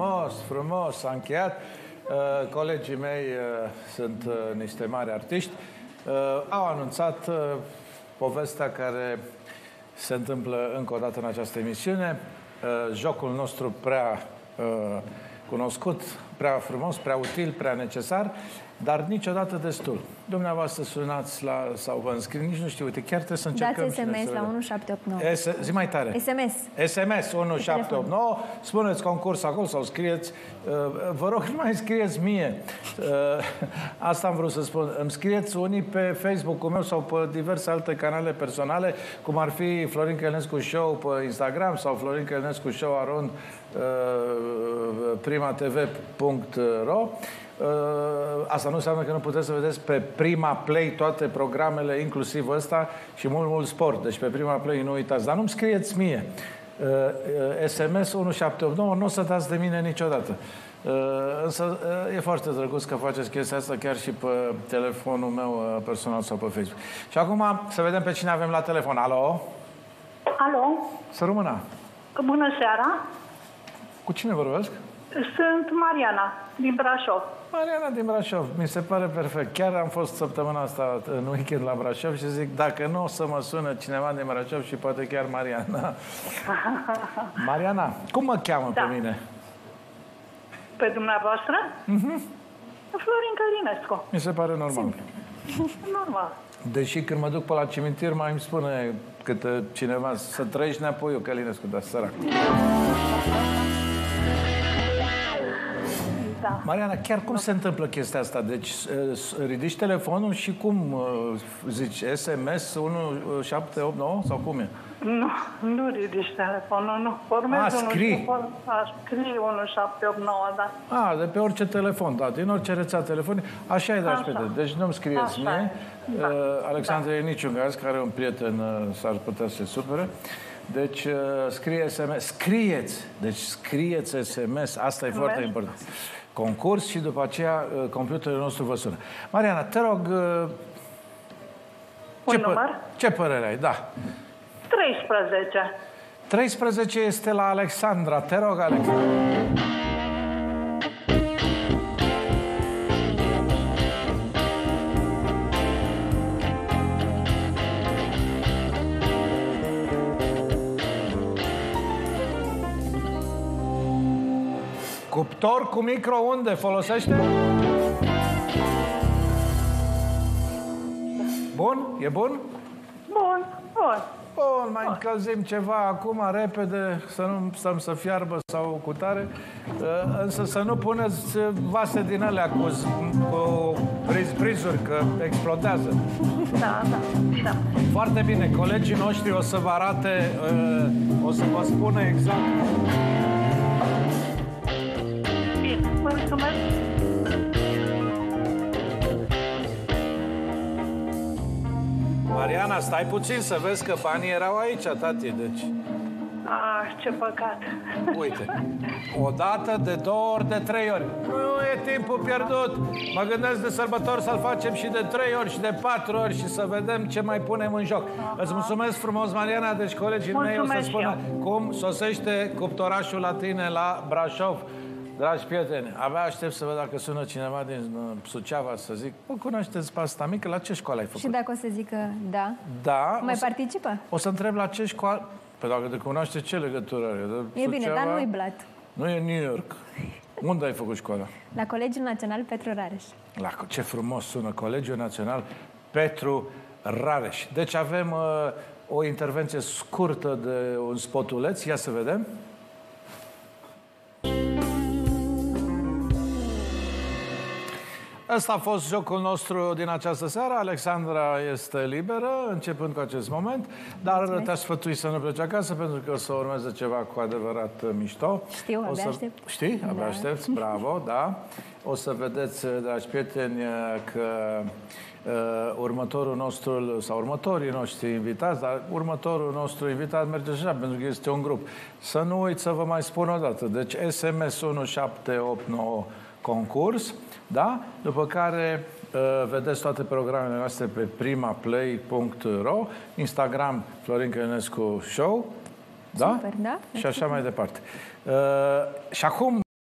Frumos, frumos, s-a încheiat. Uh, colegii mei uh, sunt uh, niște mari artiști. Uh, au anunțat uh, povestea care se întâmplă încă o dată în această emisiune. Uh, jocul nostru prea uh, cunoscut, prea frumos, prea util, prea necesar, dar niciodată destul. Dumneavoastră sunați la, sau vă înscrie, nici nu știu, uite, chiar trebuie să încercăm Dați și noi SMS să la vedem. 1789. S- zi mai tare. SMS. SMS 1789, spuneți concurs acolo sau scrieți, uh, vă rog, nu mai scrieți mie. Uh, Asta am vrut să spun. Îmi scrieți unii pe Facebook-ul meu sau pe diverse alte canale personale, cum ar fi Florin Călinescu Show pe Instagram sau Florin Călinescu Show arond uh, primatv.ro Uh, Asta nu înseamnă că nu puteți să vedeți pe Prima Play toate programele, inclusiv ăsta și mult, mult sport. Deci pe Prima Play nu uitați. Dar nu-mi scrieți mie. Uh, uh, SMS 1789, nu o să dați de mine niciodată. Uh, Însă uh, e foarte drăguț că faceți chestia asta chiar și pe telefonul meu uh, personal sau pe Facebook. Și acum să vedem pe cine avem la telefon. Alo? Alo, Să rămână. bună seara. Cu cine vorbesc? Sunt Mariana din Brașov. Mariana din Brașov, mi se pare perfect. Chiar am fost săptămâna asta în weekend la Brașov și zic, dacă nu o să mă sună cineva din Brașov și poate chiar Mariana. Mariana, cum mă cheamă Da. pe mine? Pe dumneavoastră? Mhm. Florin Călinescu. Mi se pare normal. Normal. Deși când mă duc pe la cimitir mai îmi spune câte cineva să trăiești înapoi eu, Călinescu, dar sărac. Da. Mariana, chiar cum se întâmplă chestia asta? Deci eh, s- ridici telefonul și cum eh, zici SMS 1789 sau cum e? Nu, nu ridici telefonul, nu. Formezi A, unul scrii. și for- A, scrii 1789, da. A, de pe orice telefon, da, din orice rețea telefonică. Așa e, dragi Așa. prieteni. Deci nu-mi scrieți Așa mie. e. Da. Uh, Alexandru e niciun caz, care e un prieten, uh, s-ar putea să se supere. Deci uh, scrie SMS. Scrieți! Deci scrieți SMS. Asta e foarte important. Concurs și după aceea uh, computerul nostru vă sună. Mariana, te rog... uh, Un ce, număr? ce părere ai? Da. 13. 13 este la Alexandra. Te rog, Alexandra. Cuptor cu microunde folosește? Bun? E bun? Bun, bun. Bun, mai încălzim ceva acum, repede, să nu stăm să fiarbă sau cu tare, Uh, însă să nu puneți uh, vase din alea cu, z- cu briz, brizuri, că explodează. Da, da, da. Foarte bine, colegii noștri o să vă arate, uh, o să vă spună exact. Mariana, stai puțin să vezi că banii erau aici, tati, deci... Ah, ce păcat. Uite, o dată, de două ori, de trei ori. Nu e timpul pierdut. Mă gândesc de sărbători să-l facem și de trei ori și de patru ori și să vedem ce mai punem în joc. Îți mulțumesc frumos, Mariana, deci colegii mei o să Mulțumesc spună și cum sosește cuptorașul la tine la Brașov. Dragi prieteni, abia aștept să văd dacă sună cineva din uh, Suceava să zic, bă, cunoașteți pe asta mică, la ce școală ai făcut? Și dacă o să zică da, Da, mai o să, participă? o să întreb la ce școală... Păi dacă te cunoaște, ce legătură are? De E bine, dar Suceava? nu-i blat. Nu e New York. Unde ai făcut școala? La Colegiul Național Petru Rareș. La ce frumos sună Colegiul Național Petru Rareș. Deci avem uh, o intervenție scurtă de un spotuleț. Ia să vedem. Asta a fost jocul nostru din această seară. Alexandra este liberă, începând cu acest moment, dar te-aș sfătui să nu pleci acasă, pentru că o să urmeze ceva cu adevărat uh, mișto. Știu, O abia să... aștept. Știi? Abia Da. aștepți, bravo, da. O să vedeți, dragi prieteni, că uh, următorul nostru, sau următorii noștri invitați, dar următorul nostru invitat merge așa, pentru că este un grup. Să nu uit să vă mai spun o dată. Deci SMS 1789 concurs, da? După care uh, vedeți toate programele noastre pe primaplay.ro, Instagram Florin Călinescu Show, da? Super, da? Și așa mai departe. Uh, și acum